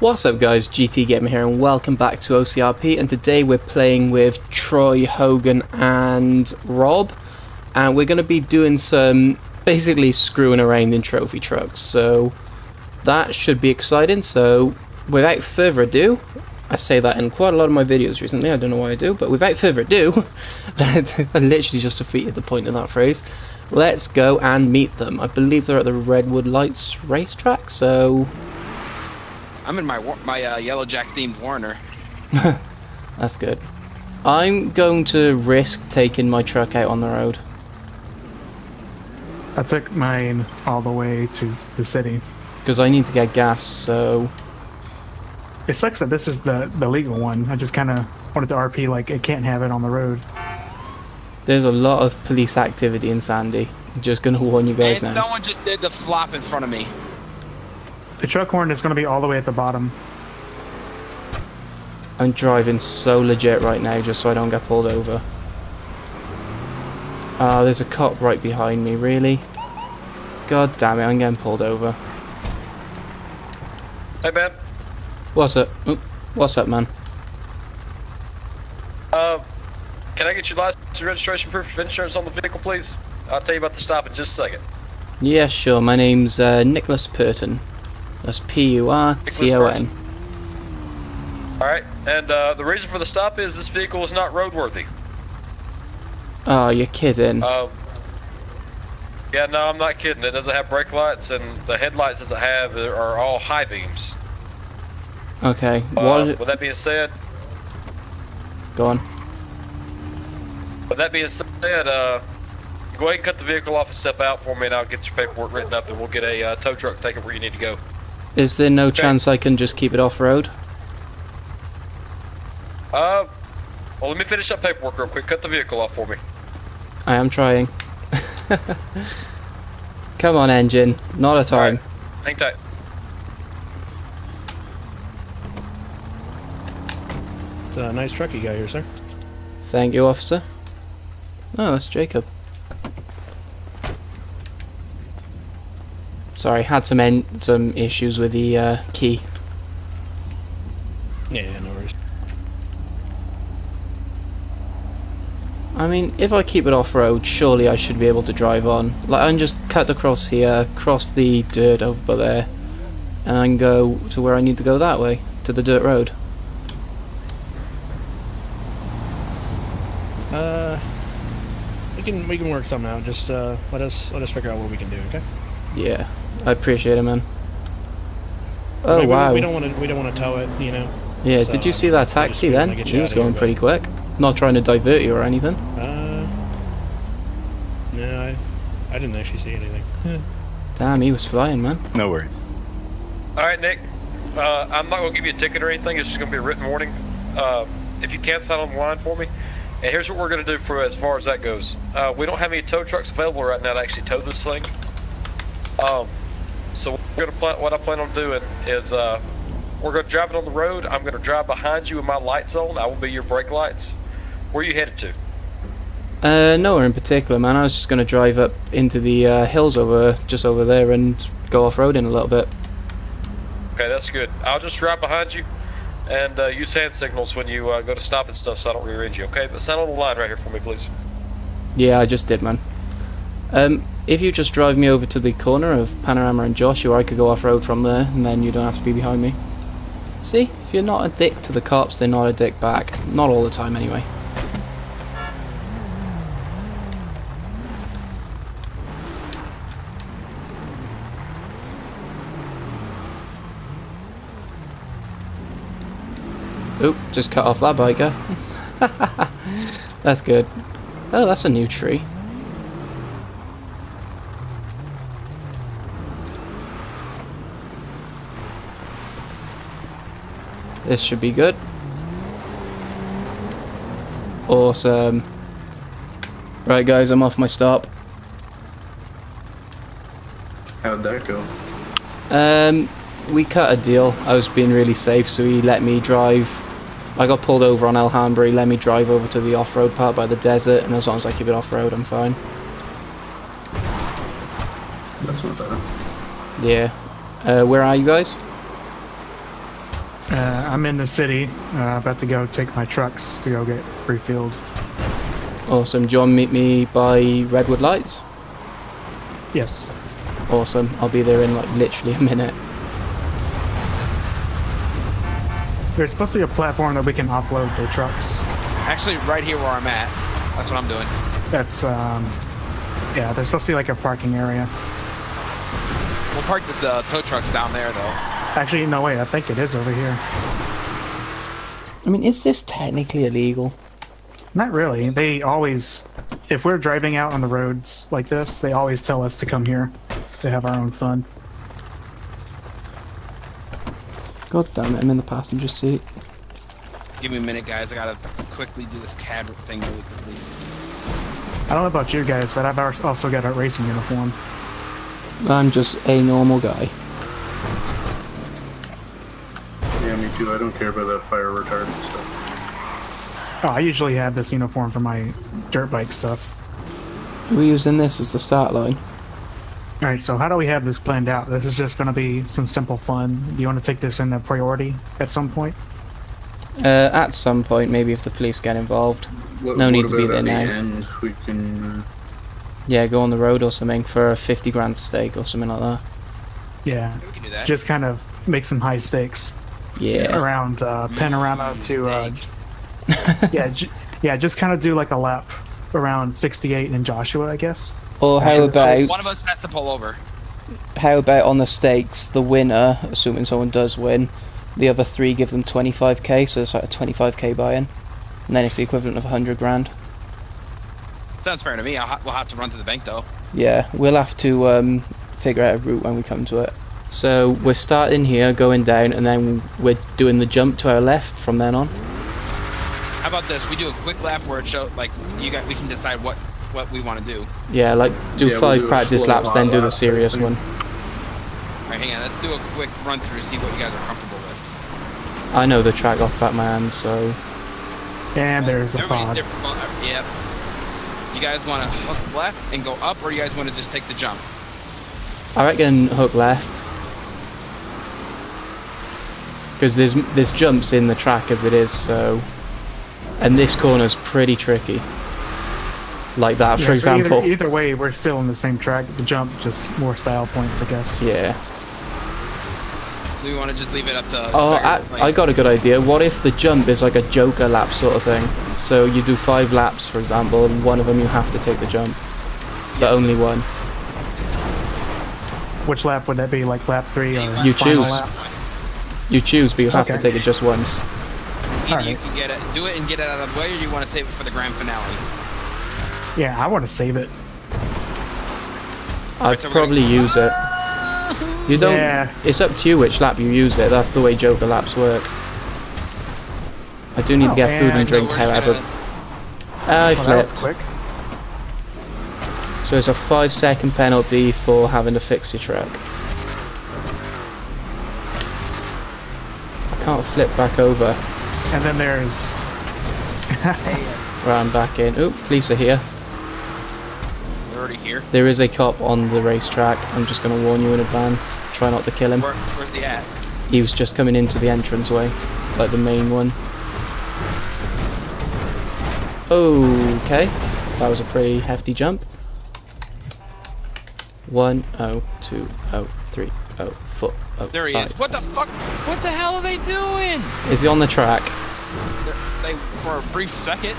What's up guys, GT Gamer here and welcome back to OCRP and today we're playing with Troy, Hogan and Rob. And we're going to be doing some basically screwing around in trophy trucks. So that should be exciting. So without further ado I say that in quite a lot of my videos recently, I don't know why I do, but without further ado, I literally just defeated the point of that phrase. Let's go and meet them. I believe they're at the Redwood Lights racetrack, so I'm in my my uh, yellow jack themed Warner. That's good. I'm going to risk taking my truck out on the road. I took mine all the way to the city. Because I need to get gas, so... It sucks that this is the, the legal one. I just kind of wanted to RP like it can't have it on the road. There's a lot of police activity in Sandy. Just gonna warn you guys and now. no one just did the flop in front of me. The truck horn is going to be all the way at the bottom. I'm driving so legit right now just so I don't get pulled over. Ah, uh, there's a cop right behind me, really? God damn it, I'm getting pulled over. Hey, man. What's up? What's up, man? Uh, can I get your license registration proof of insurance on the vehicle, please? I'll tell you about the stop in just a second. Yeah, sure. My name's uh, Nicholas Purton. That's P-U-R-T-O-N. Alright, and uh, the reason for the stop is this vehicle is not roadworthy. Oh, you're kidding. Um, yeah, no, I'm not kidding. It doesn't have brake lights, and the headlights doesn't have are all high beams. Okay. Uh, with that being said... Go on. With that being said, uh, go ahead and cut the vehicle off and step out for me, and I'll get your paperwork written up, and we'll get a uh, tow truck taken where you need to go. Is there no okay. chance I can just keep it off-road? Uh, well, let me finish up paperwork real quick. Cut the vehicle off for me. I am trying. Come on, engine. Not a time. Right. Hang tight. It's a nice truck you got here, sir. Thank you, officer. Oh, that's Jacob. Sorry, had some some issues with the uh, key. Yeah, no worries. I mean, if I keep it off-road, surely I should be able to drive on. Like, I can just cut across here, cross the dirt over by there, and I can go to where I need to go that way, to the dirt road. Uh, we can we can work something out. Just uh, let us let us figure out what we can do. Okay. Yeah. I appreciate it, man. Oh I mean, wow. We, we don't want to. We don't want to tow it, you know. Yeah. So, did you see that taxi then? He was going pretty quick. Not trying to divert you or anything. Uh. No, I, I didn't actually see anything. Damn, he was flying, man. No worries. All right, Nick. Uh, I'm not gonna give you a ticket or anything. It's just gonna be a written warning. Uh, if you can't sign on the line for me, and here's what we're gonna do for as far as that goes. Uh, we don't have any tow trucks available right now to actually tow this thing. Um, so plan, what I plan on doing is uh, we're gonna drive it on the road. I'm gonna drive behind you in my light zone. I will be your brake lights. Where are you headed to? Uh, nowhere in particular, man. I was just gonna drive up into the uh, hills over, just over there, and go off-roading a little bit. Okay, that's good. I'll just drive behind you, and uh, use hand signals when you uh, go to stop and stuff, so I don't rear-end you. Okay, but stand on the line right here for me, please. Yeah, I just did, man. Um, if you just drive me over to the corner of Panorama and Joshua, I could go off-road from there, and then you don't have to be behind me. See? If you're not a dick to the cops, they're not a dick back. Not all the time, anyway. Oop, just cut off that biker. that's good. Oh, that's a new tree. This should be good. Awesome. Right guys, I'm off my stop. How'd that go? Um, we cut a deal. I was being really safe, so he let me drive. I got pulled over on Alhambra, he let me drive over to the off-road part by the desert, and as long as I keep it off-road, I'm fine. That's not bad. Yeah. Uh, where are you guys? I'm in the city, uh, about to go take my trucks to go get refilled. Awesome. Do you want to meet me by Redwood Lights? Yes. Awesome. I'll be there in like literally a minute. There's supposed to be a platform that we can offload the trucks. Actually, right here where I'm at. That's what I'm doing. That's, um, yeah, there's supposed to be like a parking area. We'll park the, the tow trucks down there, though. Actually, no, wait, I think it is over here. I mean, is this technically illegal? Not really. They always, if we're driving out on the roads like this, they always tell us to come here to have our own fun. God damn it! I'm in the passenger seat. Give me a minute, guys. I gotta quickly do this CAD thing really quickly. I don't know about you guys, but I've also got a racing uniform. I'm just a normal guy. Yeah, me too. I don't care about that fire retardant stuff. Oh, I usually have this uniform for my dirt bike stuff. We're using this as the start line. All right, so how do we have this planned out? This is just going to be some simple fun. Do you want to take this in a priority at some point? Uh, at some point, maybe if the police get involved. What, No what need to be there now. the end? We can. Uh, Yeah, go on the road or something for a 50 grand stake or something like that. Yeah, We can do that. just kind of make some high stakes Yeah. around uh, Panorama to uh, yeah, j- yeah, just kind of do like a lap around 68 in Joshua, I guess. Or how about One of us has to pull over. how about on the stakes, the winner, assuming someone does win, the other three give them 25k, so it's like a 25k buy-in, and then it's the equivalent of 100 grand. Sounds fair to me. I'll ha- we'll have to run to the bank, though. Yeah, we'll have to um, figure out a route when we come to it. So we're starting here, going down, and then we're doing the jump to our left from then on. How about this? We do a quick lap where it shows, like, you got. We can decide what what we want to do. Yeah, like do Yeah, we'll five do practice laps, then do the serious one. All right, hang on. Let's do a quick run through to see what you guys are comfortable with. I know the track off the back of my hand, so And there's a Everybody's pod. different. Well, uh, Yep. You guys want to hook left and go up, or you guys want to just take the jump? I reckon hook left. Because there's there's jumps in the track as it is, so and this corner's pretty tricky. Like that, Yeah, for so example. Either, way, we're still on the same track. The jump, just more style points, I guess. Yeah. So we want to just leave it up to. Oh, Becker, I, like- I got a good idea. What if the jump is like a Joker lap sort of thing? So you do five laps, for example, and one of them you have to take the jump. The only one. Which lap would that be? Like lap three or You final choose. lap? You choose, but you have to take it just once. Either you can get it, do it and get it out of the way, or you want to save it for the grand finale. Yeah, I want to save it. I'd so we're probably use it. You don't. Yeah. It's up to you which lap you use it. That's the way Joker laps work. I do need Oh, to get oh, food and drink, So we're just however. gonna- ah, I oh, Well, flipped. quick. So it's a five second penalty for having to fix your truck. Can't flip back over. And then there's Right, I'm back in. Oop, police are here. We're already here. There is a cop on the racetrack. I'm just going to warn you in advance. Try not to kill him. Where, where's the at? He was just coming into the entranceway, like the main one. Okay, that was a pretty hefty jump. One, oh, two, oh, three, oh, four, oh, There he five. is. What the fuck? What the hell are they doing? Is he on the track? They're, they for a brief second.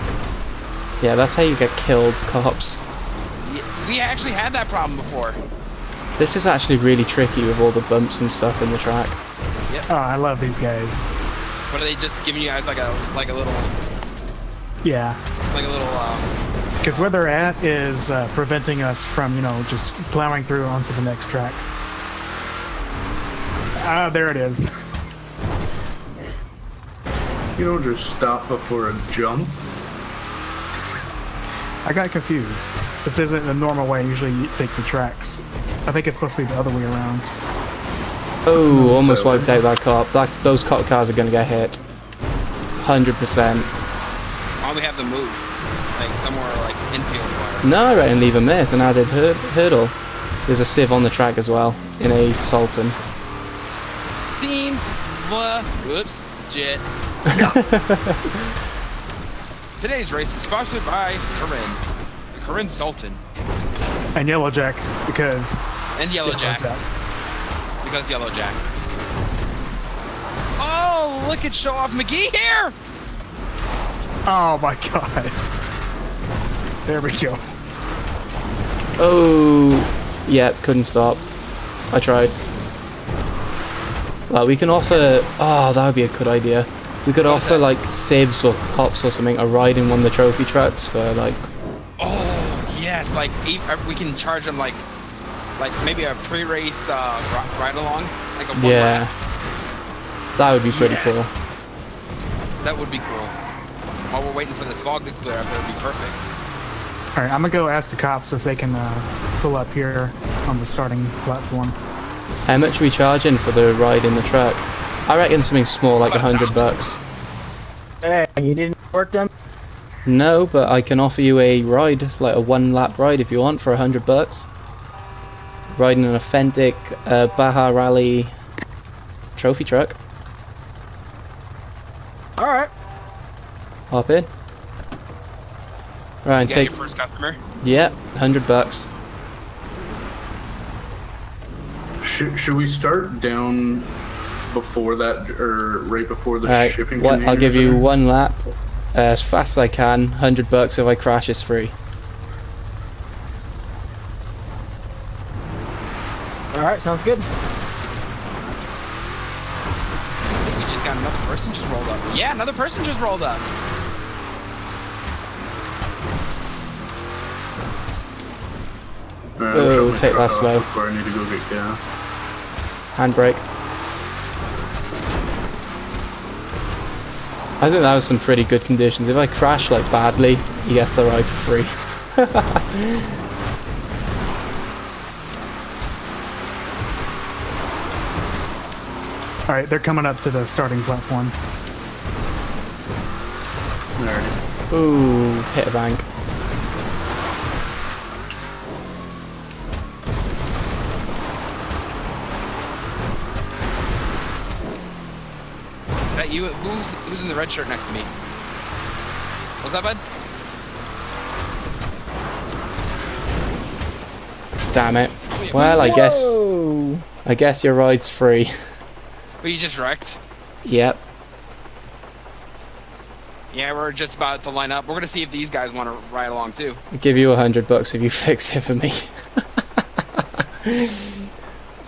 Yeah, that's how you get killed, cops. y- We actually had that problem before. This is actually really tricky with all the bumps and stuff in the track. oh, I love these guys. What are they just giving you guys like a like a little Yeah, like a little um, because where they're at is uh, preventing us from, you know, just plowing through onto the next track. Ah, there it is. you don't just stop before a jump. I got confused. This isn't the normal way. Usually you take the tracks. I think it's supposed to be the other way around. Oh, almost so- wiped out that cop. That those cop cars are gonna get hit. Hundred percent. why we have to move like somewhere like infield or whatever. No, I reckon leave a miss and added hur- hurdle. There's a sieve on the track as well in a Sultan. Seems Blah. Whoops. Jet. Today's race is sponsored by Karin. Karin Sultan. And Yellowjack, because And Yellow Jack. Yellowjack. Because Yellow Jack. Oh, look at Show Off McGee here! Oh my god. There we go. Oh, yeah, couldn't stop. I tried. Well, we can offer. Oh, that would be a good idea. We could What's offer like civs or cops or something a ride in one of the trophy trucks for like. Oh, yes, like uh, we can charge them like, like maybe a pre-race uh, ride along, like a one Yeah, lap. that would be pretty Yes. cool. That would be cool. While we're waiting for this fog to clear up, it would be perfect. Alright, I'm gonna go ask the cops if they can uh, pull up here on the starting platform. How much are we charging for the ride in the truck? I reckon something small, like a About a hundred thousand. bucks. Hey, you didn't work them? No, but I can offer you a ride, like a one lap ride if you want, for a hundred bucks. Riding an authentic uh, Baja Rally trophy truck. All right. Hop in. Right, and take. your first customer. Yeah, hundred bucks. Should, should we start down before that, or right before the Alright, shipping? what? I'll give you one lap uh, as fast as I can. Hundred bucks if I crash is free. All right, sounds good. I think we just got another person just rolled up. Yeah, another person just rolled up. Alright, Oh, I'll take that slow. Before I need to go get gas. Handbrake. I think that was some pretty good conditions. If I crash like badly, he gets the ride for free. Alright, they're coming up to the starting platform. Alrighty. Ooh, hit a bank. Who's who's in the red shirt next to me? What's that, bud? Damn it. Oh, yeah. Well, I guess I guess your ride's free. But you just wrecked. yep. Yeah, we're just about to line up. We're gonna see if these guys want to ride along too. I'll give you a hundred bucks if you fix it for me.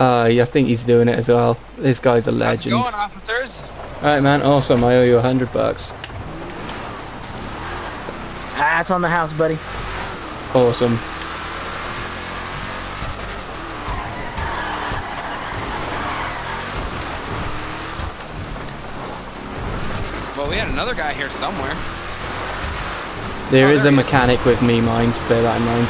uh, yeah, I think he's doing it as well. This guy's a How's it legend. going, officers? Alright, man. Awesome. I owe you a hundred bucks. Ah, it's on the house, buddy. Awesome. Well, we had another guy here somewhere. There Oh, is there a he is. mechanic with me, mind. Bear that in mind.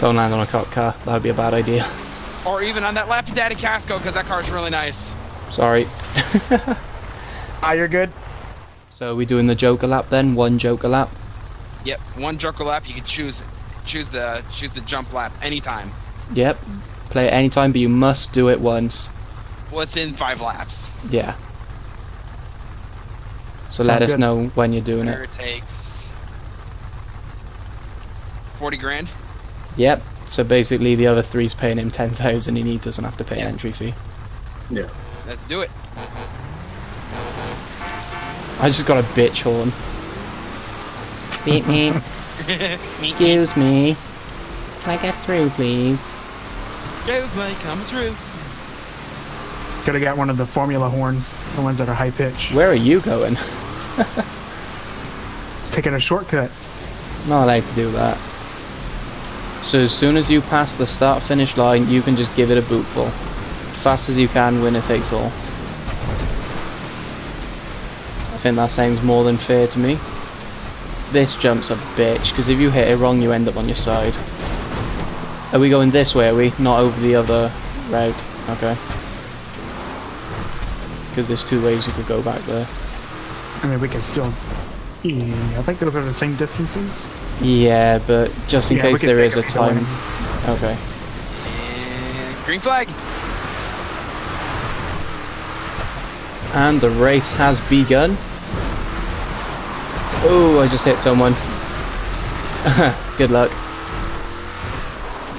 Don't land on a cop car. That would be a bad idea. Or even on that Lampadati Casco, because that car's really nice. Sorry. Ah, you're good. So are we doing the Joker lap then? One Joker lap? Yep, one Joker lap. You can choose choose the choose the jump lap anytime Yep. Play it anytime, but you must do it once. within five laps. Yeah. So let Sounds us good. know when you're doing Here it. it takes forty grand. Yep. So basically, the other three's paying him ten thousand. and He doesn't have to pay an entry fee. Yeah. Let's do it. I just got a bitch horn. Beep me. Excuse me. Can I get through, please? Goes me, coming through. Could have got one of the formula horns, the ones that are high pitch. Where are you going? Taking a shortcut. Not allowed to do that. So as soon as you pass the start finish line, you can just give it a bootful. Fast as you can, winner takes all. I think that sounds more than fair to me. This jump's a bitch, because if you hit it wrong, you end up on your side. Are we going this way, are we? Not over the other route. Okay. because there's two ways you could go back there. I mean, we can still. Yeah, I think those are the same distances. Yeah, but just in Yeah, case can there take is a it either time. Okay. And green flag. And the race has begun. Oh, I just hit someone. Good luck.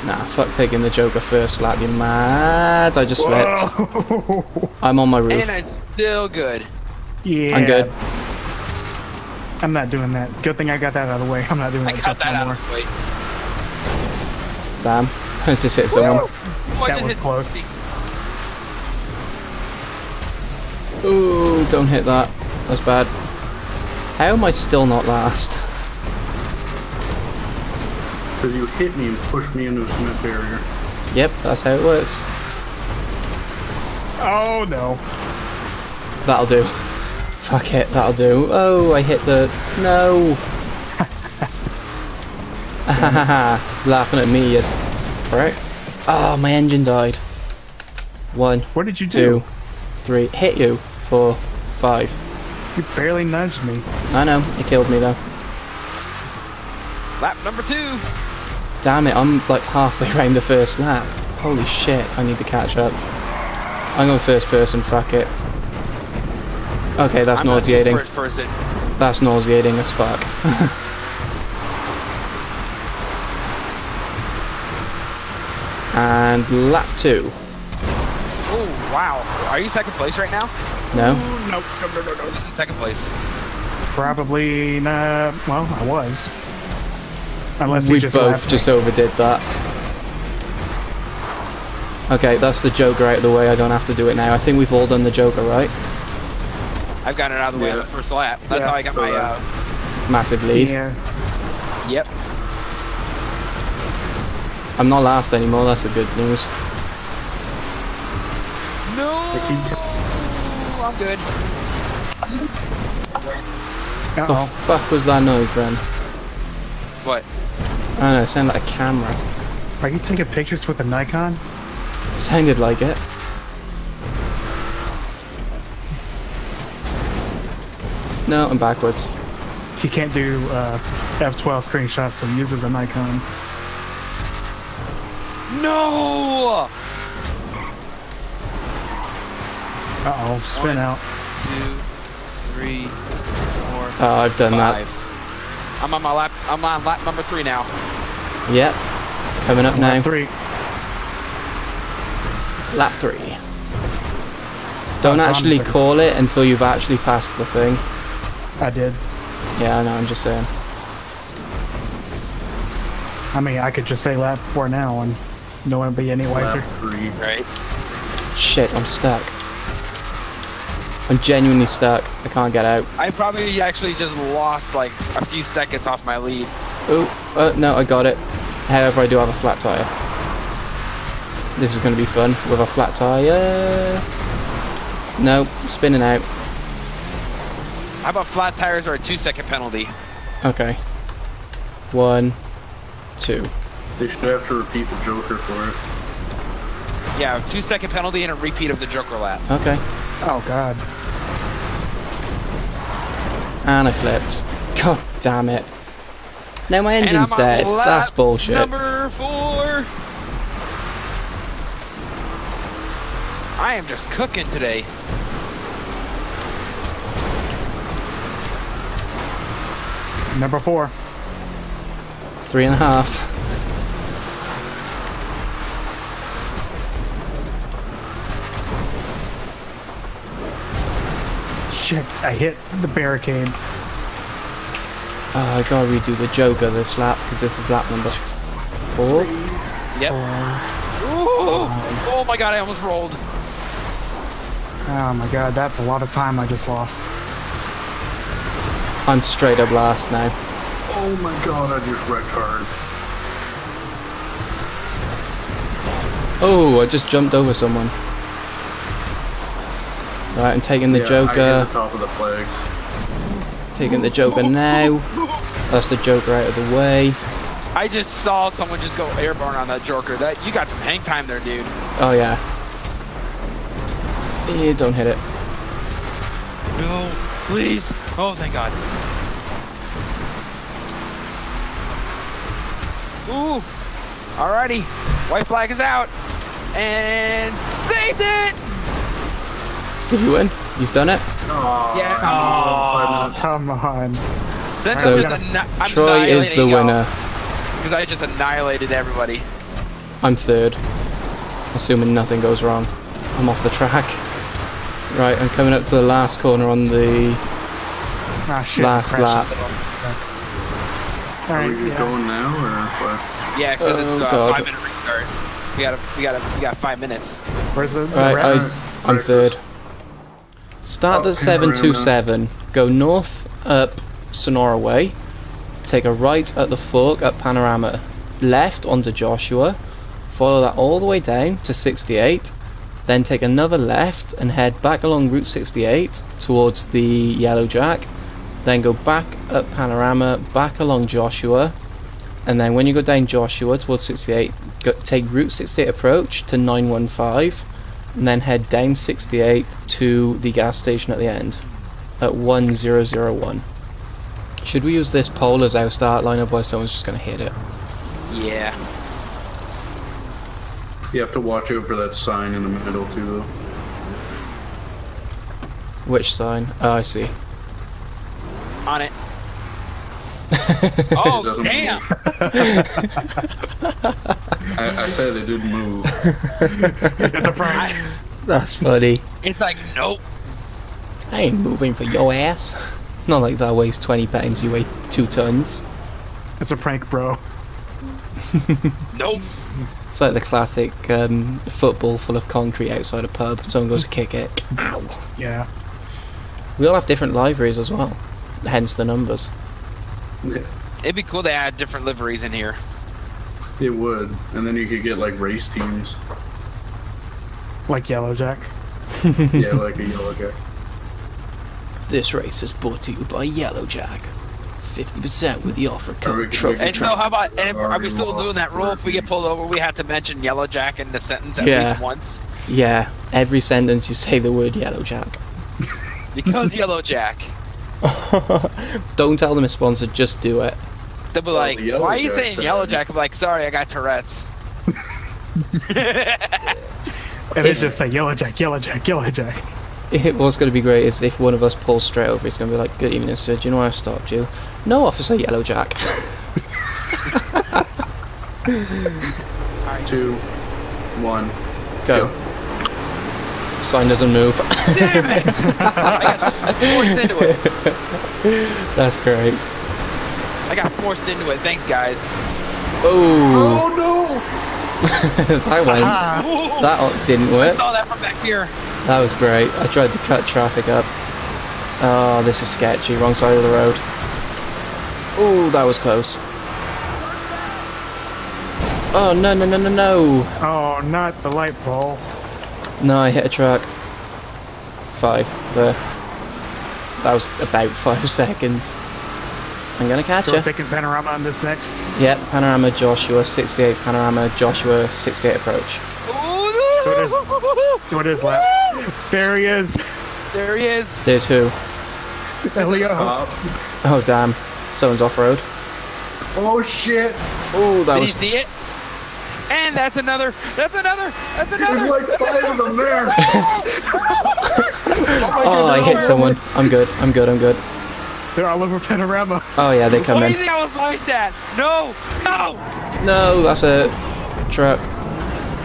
Nah, fuck taking the Joker first lap, you mad? I just flipped. I'm on my roof. And it's still good. Yeah. I'm good. I'm not doing that. Good thing I got that out of the way. I'm not doing I that got that no out more. of the way. Damn. I just hit someone. Oh, I That just was hit- close. Ooh, don't hit that. That's bad. How am I still not last? Because you hit me and pushed me into a cement barrier. Yep, that's how it works. Oh no. That'll do. Fuck it, that'll do. Oh, I hit the... No! Laughing at me, you prick. Oh, my engine died. One, What did you two, do? three. Hit you. Four, five. You barely nudged me. I know, it killed me though. Lap number two. Damn it, I'm like halfway around the first lap. Holy shit, I need to catch up. I'm going first person, fuck it. Okay, that's I'm nauseating. First person. That's nauseating as fuck. and lap two. Oh wow. Are you second place right now? No? No, no, no, no, no. Who's in second place? Probably not. Well, I was. Unless We just both left. just overdid that. Okay, that's the Joker out of the way. I don't have to do it now. I think we've all done the Joker, right? I've gotten it out of the way on Yeah. the first lap. That's Yeah. how I got my uh Massive lead. Yeah. yep. I'm not last anymore. That's the good news. No I'm good. The Uh-oh. fuck was that noise then? What? I don't know. It sounded like a camera. Are you taking pictures with a Nikon? Sounded like it. No, I'm backwards. She can't do uh, F12 screenshots, so uses a Nikon. No Uh oh, spin One. out. two, three, four, Oh, I've done five. I'm on my lap I'm on lap number three now. Yep. Coming up now. Lap three. Lap three. Don't so actually call it until you've actually passed the thing. I did. Yeah, I know. I'm just saying. I mean, I could just say lap four now and no one would be any wiser. Lap three. Right? Shit, I'm stuck. I'm genuinely stuck. I can't get out. I probably actually just lost like a few seconds off my lead. Oh, uh, no, I got it. However, I do have a flat tire. This is going to be fun with a flat tire. No, spinning out. How about flat tires or a two second penalty? Okay. One, two. They should have to repeat the Joker for it. Yeah, a two second penalty and a repeat of the Joker lap. Okay. Oh god. And I flipped. God damn it. Now my engine's dead. That's bullshit. Number four. I am just cooking today. Number four. Three and a half. Shit, I hit the barricade. Oh, I gotta redo the Joker this lap because this is lap number four. Yep. Ooh, oh my god, I almost rolled. Oh my god, that's a lot of time I just lost. I'm straight up last now. Oh my god, I just wrecked hard. Oh, I just jumped over someone. Right, I'm taking the Yeah, Joker. hit the top of the flags. Taking the Joker now. That's the Joker out of the way. I just saw someone just go airborne on that Joker. That you got some hang time there, dude. Oh yeah. Don't hit it. No, please. Oh, thank God. Ooh. Alrighty. White flag is out. And saved it! Did you win? You've done it? Aw, Yeah. five minutes. Come on. Since So, I'm just anni- I'm Troy is the winner. Because I just annihilated everybody. I'm third. Assuming nothing goes wrong. I'm off the track. Right, I'm coming up to the last corner on the Ah, shit. last crashed. lap. All Are right, we yeah. going now or what? Yeah, because Oh, it's uh, five minute restart. We got we got we got five minutes. Where's the, the Right. I, I'm third. Start Oh, at 727. Go north up Senora Way. Take a right at the fork at Panorama. Left onto Joshua. Follow that all the way down to 68. Then take another left and head back along Route 68 towards the Yellow Jack. Then go back up Panorama, back along Joshua. And then when you go down Joshua towards 68, go, take Route 68 approach to 915 and then head down 68 to the gas station at the end at 1001. Should we use this pole as our start line, otherwise someone's just going to hit it? Yeah. You have to watch out for that sign in the middle too, though. Which sign? Oh, I see. On it. Oh, it oh doesn't damn! I, I said it didn't move. it's a prank. That's funny. It's like nope. I ain't moving for your ass. Not like that weighs 20 pounds, you weigh 2 tons. It's a prank, bro. Nope. It's like the classic um, football full of concrete outside a pub. Someone goes to kick it. Ow. Yeah. We all have different liveries as well. Hence the numbers. It'd be cool to add different liveries in here. It would, and then you could get like race teams. Like Yellow Jack. yeah, like a yellow guy. This race is brought to you by Yellow Jack. 50% with the offer code trophy And so, how about? And if, are we still doing that rule? If we get pulled over, we have to mention Yellow Jack in the sentence at Yeah. least once. Yeah, every sentence you say the word Yellow Jack. Because Yellow Jack. Don't tell them it's sponsored, just do it. They'll be Well, like, the "Why are you Jack saying said- Yellow Jack?" I'm like, "Sorry, I got Tourette's." And they just say Yellow Jack, Yellow Jack, Yellow Jack. It, what's going to be great is if one of us pulls straight over, he's going to be like, Good evening, sir. Do you know why I stopped you? No, Officer Yellow Jack. Two, one, Go. Sign doesn't move. Damn it! I got forced into it. That's great. I got forced into it. Thanks, guys. Oh, Oh no! that went. Ooh, That didn't I work. saw that from back here. That was great. I tried to cut traffic up. Oh, this is sketchy. Wrong side of the road. Oh, that was close. Oh, no, no, no, no, no. Oh, not the light pole. No, I hit a truck. Five. There. That was about five seconds. I'm gonna catch So you. taking panorama on this next. Yep, Panorama Joshua 68, Panorama Joshua 68 approach. So it is left. There he is. There he is. There's who? Elio. Oh, damn. Someone's off road. oh shit! Oh, that Did you see it? And that's another. That's another. That's There's another. like five of them there. Oh, I hit someone. I'm good. I'm good. I'm good. They're all over panorama. Oh, yeah, they Why come do you in. think I was like that? No, no. No, that's a truck.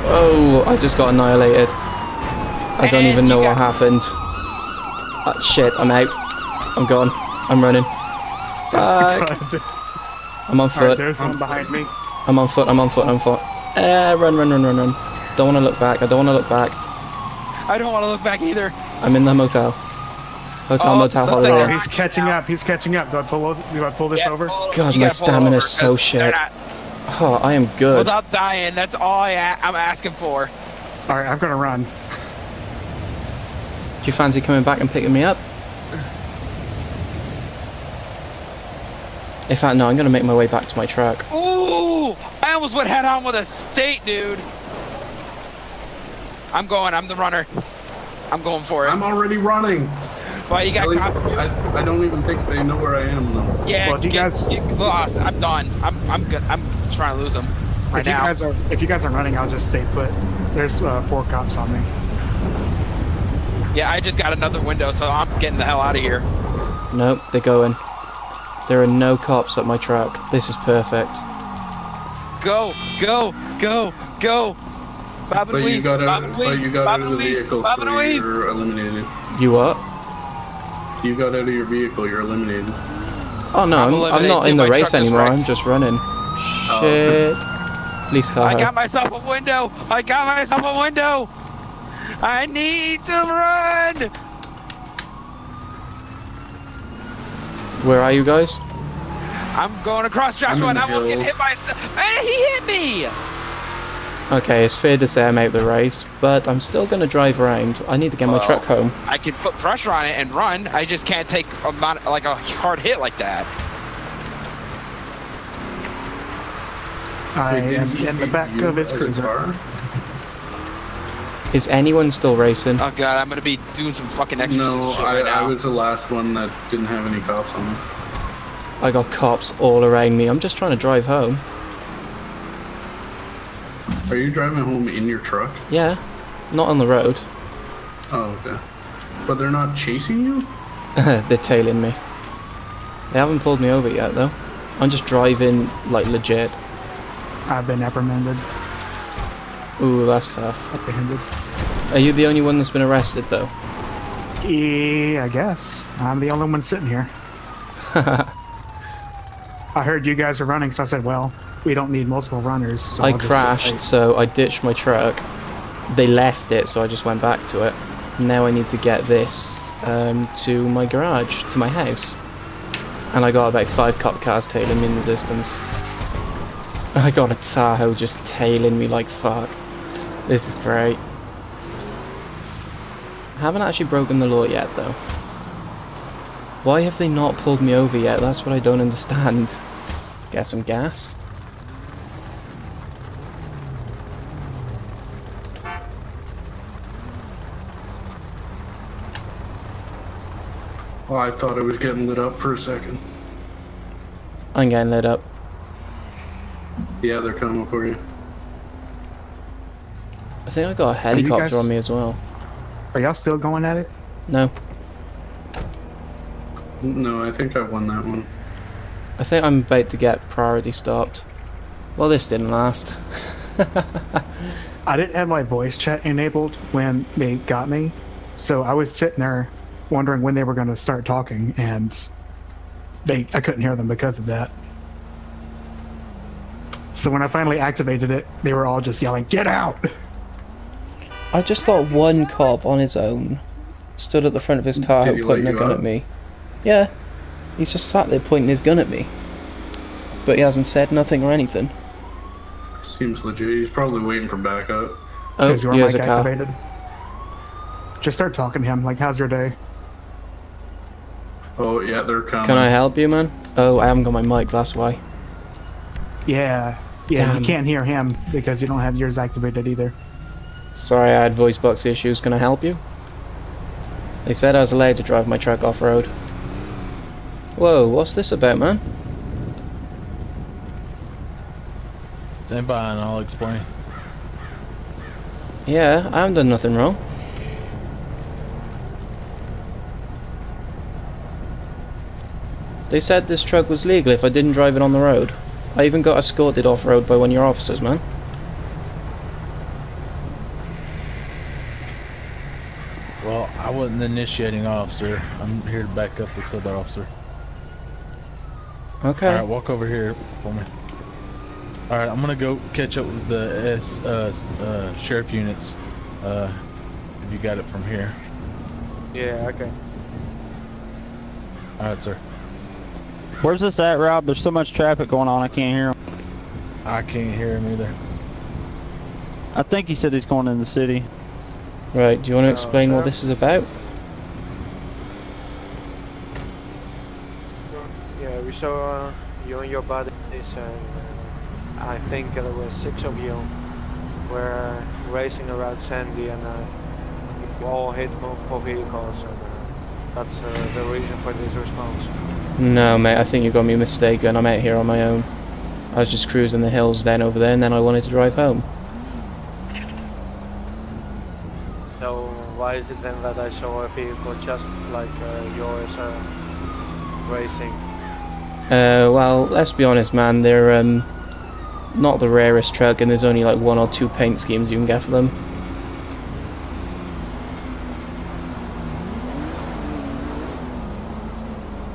Oh, I just got annihilated. I don't And even you know what happened. Ah, shit, I'm out. I'm gone. I'm running. Fuck. I'm on Alright, foot. there's one behind me. I'm on foot. I'm on foot. I'm on foot. Uh, run, run, run, run, run. Don't want to look back. I don't want to look back. I don't want to look back either. I'm in the motel. Hotel, Oh, motel, looks holiday. like Oh, he's catching up. He's catching up. Do I pull, over, do I pull this Yeah, over? pull- God, you my gotta pull stamina's over, so 'cause shit. they're not- Oh, I am good. Without dying, that's all I am asking for. All right, I'm gonna run. Do you fancy coming back and picking me up? In fact, no, I'm going to make my way back to my truck. Ooh! I almost went head on with a state, dude. I'm going. I'm the runner. I'm going for it. I'm already running. Why you got At caught? I, I don't even think they know where I am though. Yeah, Well, if you get- guys- get lost. I'm done. I'm I'm good. I'm trying to lose them right if you guys are if you guys are running, I'll just stay put. There's uh, four cops on me. Yeah, I just got another window, so I'm getting the hell out of here. Nope, they're going. There are no cops at my track. This is perfect. Go, go, go, go. Bob and But you got out, but you got bob out of and the vehicle, bob so you're eliminated. You what? You got out of your vehicle, you're eliminated. Oh no, I'm I'm, I'm, not in the race anymore. I'm just running. Oh, Shit. Please I got myself a window. I got myself a window. I need to run. Where are you guys? I'm going across Joshua, and I almost get hit by. st- Hey, he hit me. Okay, it's fair to say I'm out the race, but I'm still gonna drive around. I need to get my truck home. I can put pressure on it and run. I just can't take a mon- like a hard hit like that. I Wait, am in the back of his cruiser. Car? Is anyone still racing? Oh god, I'm gonna be doing some fucking exorcist No, shit I, right I now. was the last one that didn't have any cops on me. I got cops all around me. I'm just trying to drive home. Are you driving home in your truck? Yeah, not on the road. Oh, okay. But they're not chasing you? They're tailing me. They haven't pulled me over yet though. I'm just driving like legit. I've been apprehended. Ooh, that's tough. Apprehended. Are you the only one that's been arrested though? Yeah, I guess I'm the only one sitting here. I heard you guys are running, so I said, "Well, we don't need multiple runners." So I I'll just crashed, so I ditched my truck. They left it, so I just went back to it. Now I need to get this um, to my garage, to my house. And I got about five cop cars tailing me in the distance. I got a Tahoe just tailing me like fuck. This is great. I haven't actually broken the law yet, though. Why have they not pulled me over yet? That's what I don't understand. Get some gas. Oh, I thought it was getting lit up for a second. I'm getting lit up. Yeah, they're coming for you. I think I got a helicopter guys- on me as well. Are y'all still going at it? No, No, I think I won that one. I think I'm about to get priority stopped. Well, this didn't last. I didn't have my voice chat enabled when they got me, so I was sitting there wondering when they were going to start talking, and they I couldn't hear them because of that. So when I finally activated it, they were all just yelling, "Get out!" I just got one cop on his own, stood at the front of his Tahoe he pointing a gun out? at me. Yeah, he's just sat there pointing his gun at me. But he hasn't said nothing or anything. Seems legit. He's probably waiting for backup. Oh, Is your here's a mic car. activated? Just start talking to him. Like, "How's your day?" Oh, yeah, they're coming. Can I help you, man? Oh, I haven't got my mic, that's why. Yeah, yeah. Damn. You can't hear him because you don't have yours activated either. Sorry, I had voice box issues. Can I help you? They said I was allowed to drive my truck off road. Whoa, what's this about, man? Stand by and I'll explain. Yeah, I haven't done nothing wrong. They said this truck was legal if I didn't drive it on the road. I even got escorted off road by one of your officers, man. Well, I wasn't the initiating officer. I'm here to back up this other officer. Okay. Alright, walk over here for me. Alright, I'm gonna go catch up with the S, uh, uh, sheriff units. Uh, if you got it from here. Yeah, okay. Alright, sir. Where's this at, Rob? There's so much traffic going on, I can't hear him. I can't hear him either. I think he said he's going in the city. Right, do you want to explain what this is about? Yeah, we saw uh, you and your buddies, and uh, I think there were six of you were racing around Sandy, and uh, you all hit multiple vehicles. And, uh, That's uh, the reason for this response. No, mate, I think you got me mistaken. I'm out here on my own. I was just cruising the hills then over there, and then I wanted to drive home. So why is it then that I saw a vehicle just like uh, yours uh, racing? Uh, well, let's be honest, man. They're um, not the rarest truck, and there's only like one or two paint schemes you can get for them.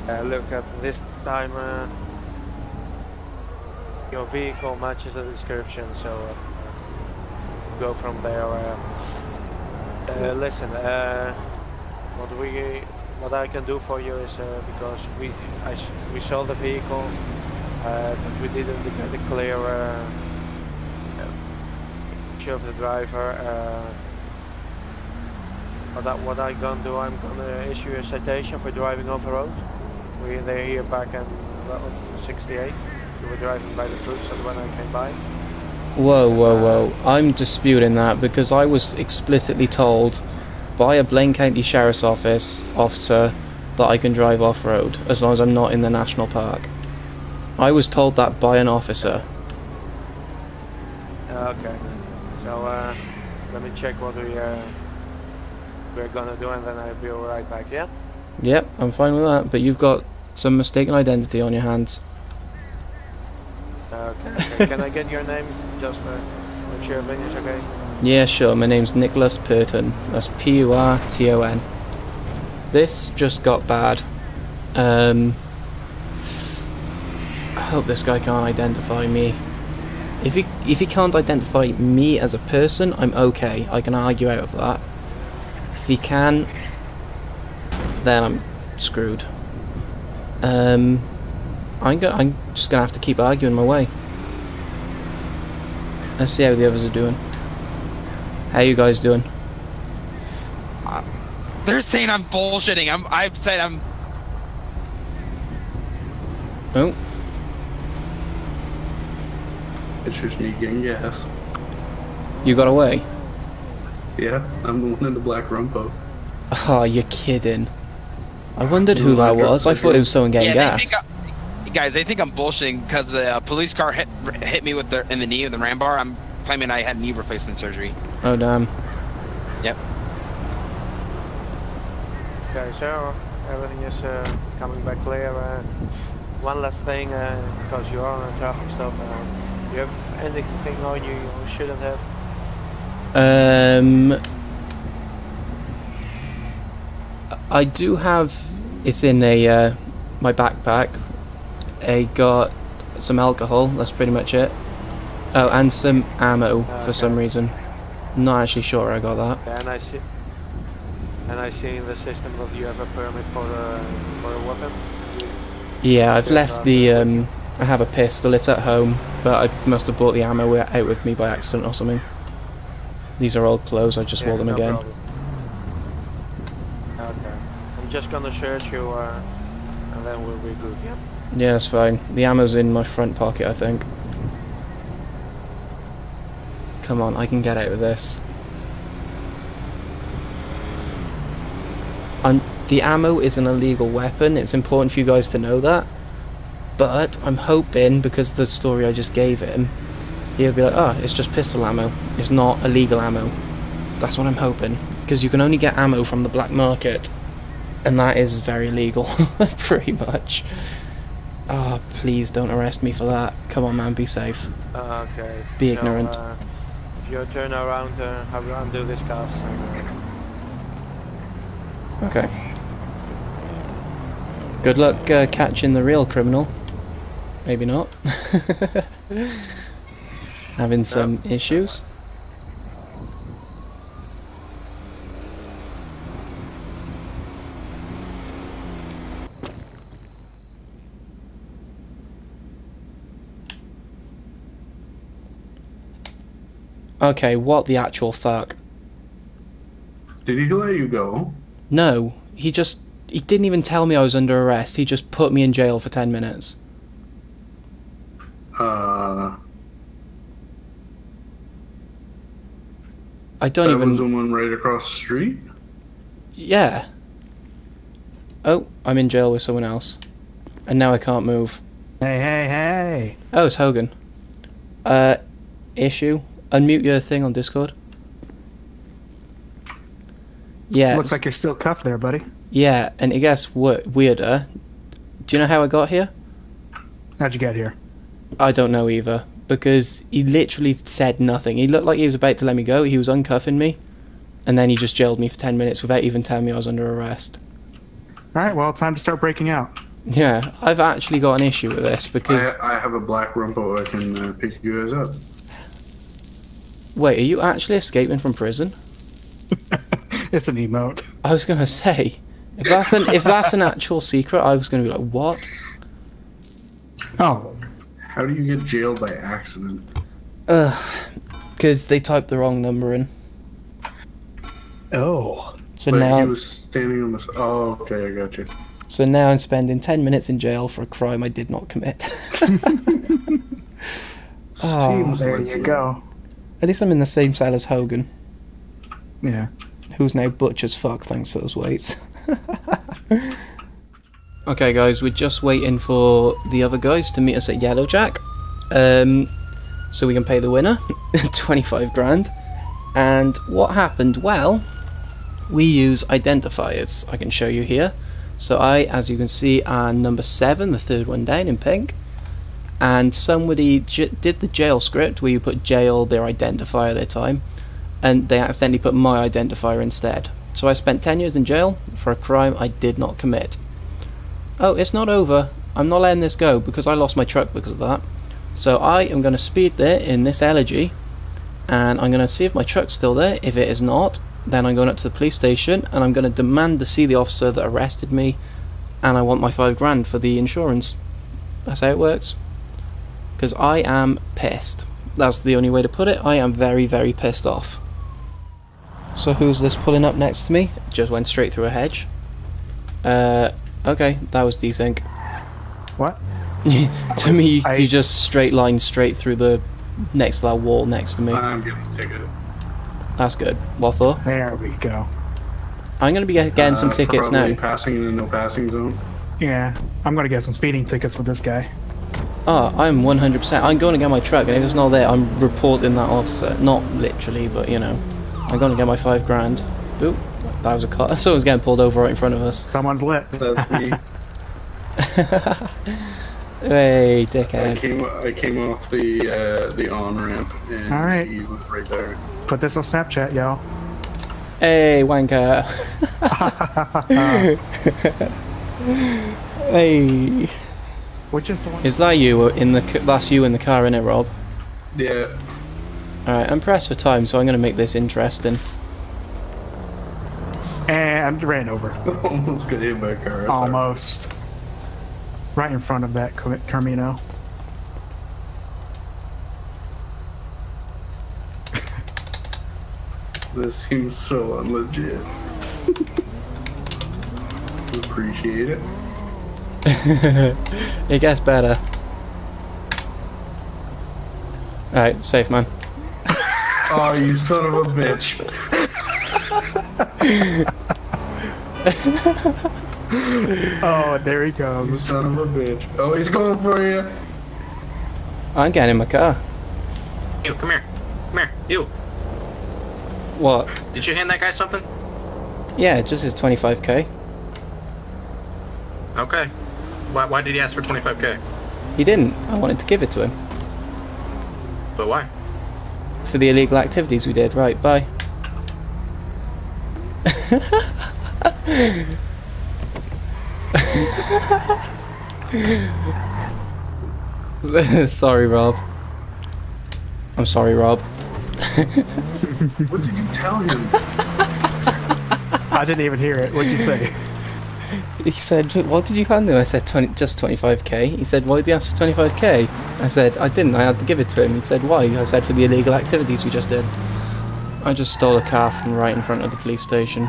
Uh, look at this time. Uh, your vehicle matches the description, so uh, go from there. Uh, uh, listen, uh, what we, what I can do for you is uh, because we, I, we sold the vehicle, uh, but we didn't get a clear uh, uh, picture of the driver. Uh, what I, what I gonna do? I'm gonna issue a citation for driving off the road. We they here back in 68. We were driving by the fruits and when I came by. Whoa, whoa, whoa. I'm disputing that because I was explicitly told by a Blaine County Sheriff's Office officer that I can drive off road as long as I'm not in the national park. I was told that by an officer. Uh, okay. So uh, let me check what we uh, we're gonna do and then I'll be right back. Yeah. Yep, I'm fine with that, but you've got some mistaken identity on your hands. Okay. okay. Can I get your name? Just okay. Yeah, sure. My name's Nicholas Purton. That's P U R T O N. This just got bad. Um, I hope this guy can't identify me. If he if he can't identify me as a person, I'm okay. I can argue out of that. If he can, then I'm screwed. Um, I'm gonna I'm just gonna have to keep arguing my way. Let's see how the others are doing. How you guys doing? They're saying I'm bullshitting. I'm. I've said I'm. Oh, It's just me getting gas. you got away? Yeah, I'm the one in the black rumpo. Oh, you're kidding. I wondered who that was. I thought it was someone getting yeah, they gas. Think I, guys, they think I'm bullshitting because the uh, police car hit hit me with the in the knee with the ram bar. I'm claiming I had knee replacement surgery. Oh, damn. Yep. Okay, so everything is uh, coming back clear. Uh, one last thing, uh, because you are on a traffic stop. Uh, you have anything on you you shouldn't have? Um, I do have. It's in a uh, my backpack. I got some alcohol. That's pretty much it. Oh, and some ammo for some reason. Not actually sure I got that. And I see. And I see in the system that you have a permit for a for a weapon. Yeah, I've left the. I'm Um, I have a pistol. It's at home, but I must have brought the ammo out with me by accident or something. These are old clothes. I just Yeah, wore them no again. problem. Okay. I'm just gonna search you, uh, and then we'll be good. Yeah. That's fine. The ammo's in my front pocket, I think. Come on, I can get out of this. I'm, the ammo is an illegal weapon. It's important for you guys to know that. But I'm hoping, because the story I just gave him, he'll be like, oh, it's just pistol ammo. It's not illegal ammo. That's what I'm hoping. Because you can only get ammo from the black market. And that is very illegal, pretty much. Ah, please don't arrest me for that. Come on, man, be safe. Uh, okay. Be so, ignorant. Uh, if you turn around, uh, I will undo this uh, Okay. Good luck uh, catching the real criminal. Maybe not. Having some issues. Okay, what the actual fuck? Did he let you go? No, he just. He didn't even tell me I was under arrest. He just put me in jail for 10 minutes. Uh, I don't that even. was the one right across the street. Yeah. Oh, I'm in jail with someone else. And now I can't move. Hey, hey, hey. Oh, it's Hogan. Uh, issue. Unmute your thing on Discord. Yeah. Looks like you're still cuffed there, buddy. Yeah, and it gets weirder. Do you know how I got here? How'd you get here? I don't know either. Because he literally said nothing. He looked like he was about to let me go. He was uncuffing me. And then he just jailed me for 10 minutes without even telling me I was under arrest. All right, well, time to start breaking out. Yeah, I've actually got an issue with this because. I, I have a black rumpo. I can uh, pick you guys up. Wait, are you actually escaping from prison? It's an emote. I was gonna say, if that's an if that's an actual secret, I was gonna be like, what? Oh, How do you get jailed by accident? Ugh, Because they typed the wrong number in. oh. So But now, he was standing on the. Oh, okay, I got you. so now I'm spending ten minutes in jail for a crime I did not commit. oh, Seems There like you it. go. At least I'm in the same cell as Hogan, Yeah. who's now butch as fuck thanks to those weights. okay, guys, we're just waiting for the other guys to meet us at Yellow Jack, um, so we can pay the winner, twenty-five grand. And what happened? Well, we use identifiers. I can show you here. So I, as you can see, are number seven, the third one down in pink. And somebody did the jail script where you put jail, their identifier, their time, and they accidentally put my identifier instead. So I spent 10 years in jail for a crime I did not commit. Oh, it's not over. I'm not letting this go because I lost my truck because of that. So I am going to speed there in this elegy and I'm going to see if my truck's still there. If it is not, then I'm going up to the police station and I'm going to demand to see the officer that arrested me and I want my five grand for the insurance. That's how it works. Because I am pissed. That's the only way to put it. I am very, very pissed off. So who's this pulling up next to me? Just went straight through a hedge. Uh, okay, that was desync. What? to me, I- you just straight line straight through the next to that wall next to me. I'm getting a. That's good. What for? There we go. I'm gonna be get- getting some Uh, tickets now. Passing in a no passing zone. Yeah, I'm gonna get some speeding tickets with this guy. Oh, I'm 100%. I'm going to get my truck, and if it's not there, I'm reporting that officer. Not literally, but you know, I'm going to get my five grand. Oop, that was a car. Someone's getting pulled over right in front of us. Someone's lit. That's me. Hey, I dickhead. came. I came off the uh, the on ramp, and All right. he was right there. Put this on Snapchat, y'all. Hey, wanker. hey. Which is the one? Is that you in the? c- That's you in the car, innit, Rob? Yeah. All right, I'm pressed for time, so I'm going to make this interesting. And ran over. Almost got hit by a car. That's Almost. Right in front of that Co- Camino. This seems so unlegit. Appreciate it. It gets better. Alright, safe man. Oh, you son of a bitch! Oh, there he comes. You son of a bitch! Oh, he's going for you. I'm getting in my car. You, come here. Come here. You. What? Did you hand that guy something? Yeah, it just is 25k. Okay. Why, why did he ask for 25k? He didn't. I wanted to give it to him. But why? For the illegal activities we did. Right, bye. sorry, Rob. I'm sorry, Rob. What did you tell him? I didn't even hear it. What'd you say? He said, "What did you hand him?" I said, 20, "Just 25k." He said, "Why did he ask for 25k?" I said, "I didn't. I had to give it to him." He said, "Why?" I said, "For the illegal activities we just did." I just stole a car from right in front of the police station.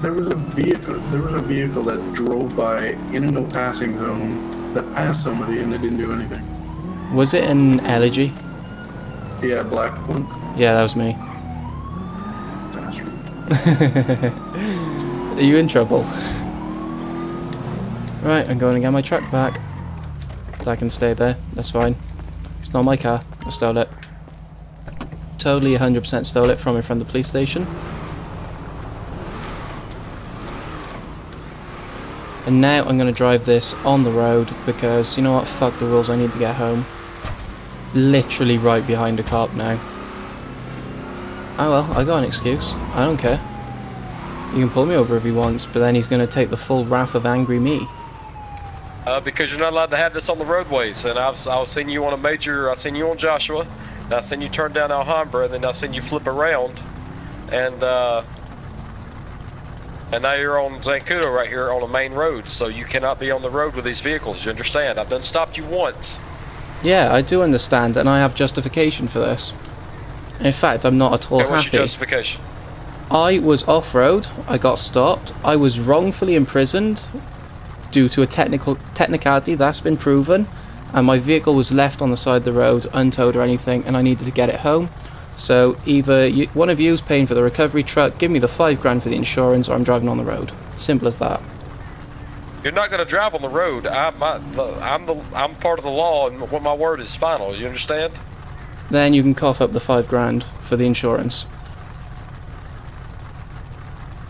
There was a vehicle. There was a vehicle that drove by in a no passing zone that passed somebody and they didn't do anything. Was it an elegy? Yeah, black one. Yeah, that was me. Are you in trouble? Right, I'm going to get my truck back. That can stay there. That's fine. It's not my car. I stole it. Totally 100% stole it from front of the police station. And now I'm going to drive this on the road because, you know what, fuck the rules, I need to get home. Literally right behind a cop now. Oh well, I got an excuse. I don't care. You can pull me over if he wants, but then he's going to take the full wrath of angry me. Uh, because you're not allowed to have this on the roadways. And I've, I've seen you on a major, I've seen you on Joshua, and I've seen you turn down Alhambra, and then I've seen you flip around. And, uh, and now you're on Zancudo right here on a main road, so you cannot be on the road with these vehicles, you understand? I've done stopped you once. Yeah, I do understand, and I have justification for this. In fact, I'm not at all Okay, what's happy. your justification? I was off-road, I got stopped, I was wrongfully imprisoned due to a technical technicality that's been proven, and my vehicle was left on the side of the road untowed or anything, and I needed to get it home. So either you, one of you is paying for the recovery truck, give me the five grand for the insurance, or I'm driving on the road. Simple as that. You're not going to drive on the road. I'm, I, I'm the, I'm part of the law, and what my word is final. You understand? Then you can cough up the five grand for the insurance.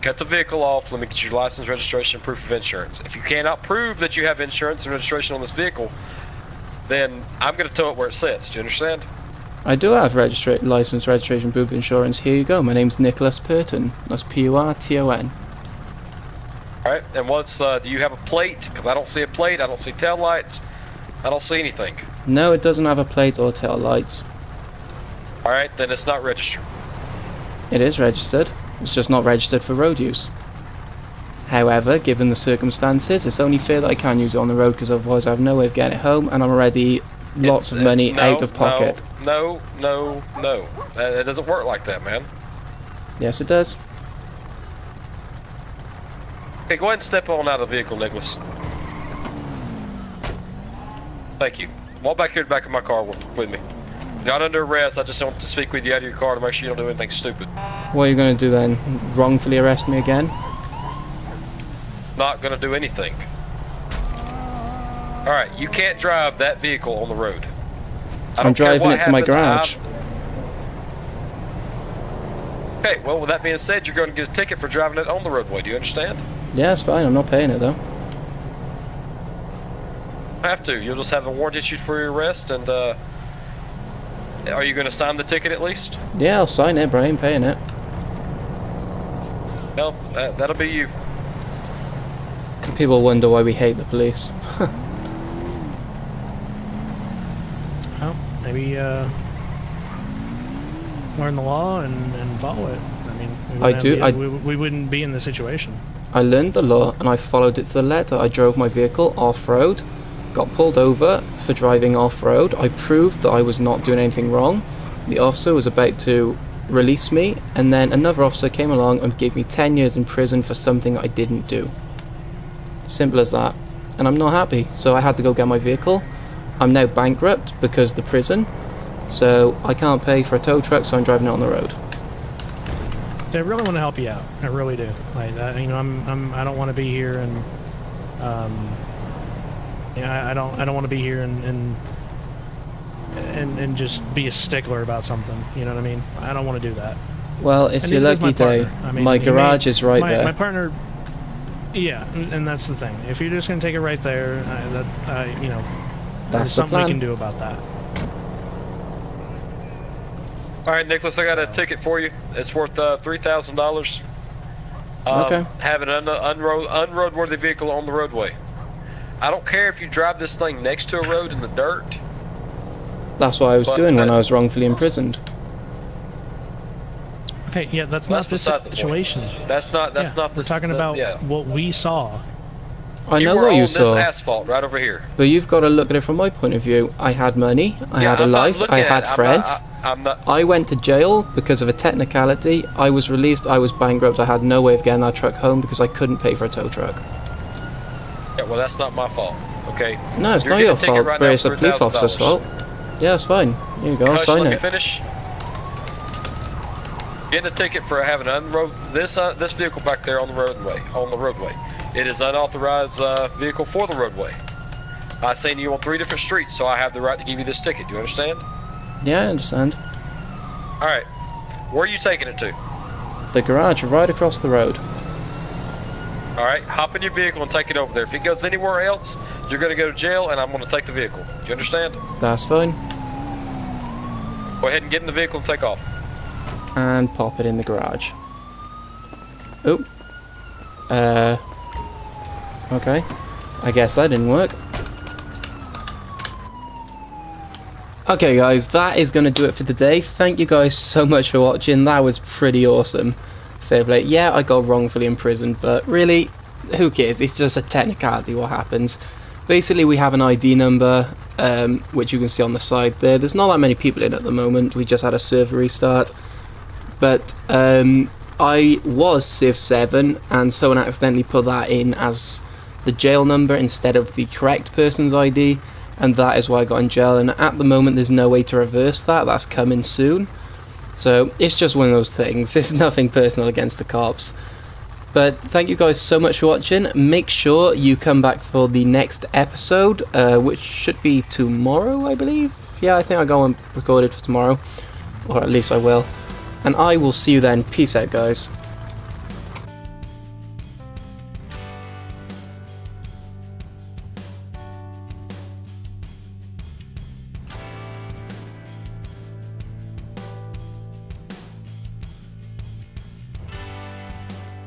Cut the vehicle off. Let me get your license, registration, proof of insurance. If you cannot prove that you have insurance and registration on this vehicle, then I'm going to tow it where it sits. Do you understand? I do have registra- license, registration, proof of insurance. Here you go. My name's Nicholas Purton. That's P-U-R-T-O-N. All right. And what's uh, do you have a plate? Because I don't see a plate. I don't see tail lights. I don't see anything. No, it doesn't have a plate or tail lights. All right. Then it's not registered. It is registered. It's just not registered for road use. However, given the circumstances, it's only fair that I can use it on the road because otherwise I have no way of getting it home and I'm already lots It's- of money no, out of pocket. No, no, no. Uh, It doesn't work like that, man. Yes, it does. Okay, go ahead and step on out of the vehicle, Nicholas. Thank you. Walk back here to the back of my car with me. Not under arrest. I just want to speak with you out of your car to make sure you don't do anything stupid. What are you going to do then? Wrongfully arrest me again? Not gonna do anything. All right, you can't drive that vehicle on the road. I I'm driving it to my garage. Okay, well, with that being said, you're going to get a ticket for driving it on the roadway. Do you understand? Yeah, it's fine. I'm not paying it though. have to. You'll just have a warrant issued for your arrest, and uh, are you going to sign the ticket at least? Yeah, I'll sign it, but I ain't paying it. No, that, that'll be you. People wonder why we hate the police. Well, maybe uh, learn the law and, and follow it. I mean, we I do- have- I- we, we wouldn't be in this situation. I learned the law and I followed it to the letter. I drove my vehicle off road, got pulled over for driving off road. I proved that I was not doing anything wrong. The officer was about to release me, and then another officer came along and gave me 10 years in prison for something I didn't do. Simple as that. And I'm not happy, so I had to go get my vehicle. I'm now bankrupt because the prison, so I can't pay for a tow truck, so I'm driving it on the road. I really want to help you out. I really do. Like, I, you know, I'm, I'm, I don't want to be here and, um, yeah, I, I don't, I don't want to be here and, and, and, and just be a stickler about something. You know what I mean? I don't want to do that. Well, it's And your lucky my day. I mean, my garage may- is right my, there. My partner. Yeah, and, and that's the thing. If you're just gonna take it right there, uh, that, uh, you know, That's there's the something plan. we can do about that. All right, Nicholas, I got a ticket for you. It's worth uh, three thousand dollars. Um, Okay. Having an un- unroad unroadworthy vehicle on the roadway. I don't care if you drive this thing next to a road in the dirt. That's what I was But doing when I was wrongfully imprisoned. Okay, yeah, that's Well, not that's the beside the point. situation. That's not. That's Yeah, not We're talking the- about Yeah. what we saw. I you know were what on you this saw, asphalt right over here. but you've got to look at it from my point of view. I had money, I Yeah, had a I'm not life, I had it. I'm friends. Not, I, I'm not. I went to jail because of a technicality. I was released, I was bankrupt, I had no way of getting that truck home because I couldn't pay for a tow truck. Yeah, well, that's not my fault. Okay. No, it's You're not your fault, right but it's a for police officer's fault. Yeah, it's fine. Here you go, I'll sign it. finish. getting a ticket for having unroad this uh, this vehicle back there on the roadway. On the roadway, it is unauthorized uh, vehicle for the roadway. I seen you on three different streets, so I have the right to give you this ticket. Do you understand? Yeah, I understand. All right. Where are you taking it to? The garage right across the road. All right. Hop in your vehicle and take it over there. If it goes anywhere else, you're going to go to jail, and I'm going to take the vehicle. Do you understand? That's fine. Go ahead and get in the vehicle and take off. And pop it in the garage. Oh. Uh. Okay. I guess that didn't work. Okay guys, that is going to do it for today. Thank you guys so much for watching. That was pretty awesome. Fair play. Yeah, I got wrongfully imprisoned, but really, who cares? It's just a technicality what happens. Basically, we have an ID number, um, which you can see on the side there. There's not that many people in at the moment. We just had a server restart. But um, I was Civ 7, and someone accidentally put that in as the jail number instead of the correct person's ID and that is why I got in jail and at the moment there's no way to reverse that that's coming soon so it's just one of those things. It's nothing personal against the cops. But thank you guys so much for watching. Make sure you come back for the next episode uh, which should be tomorrow I believe. Yeah I think I go and record it for tomorrow or at least I will. And I will see you then. Peace out guys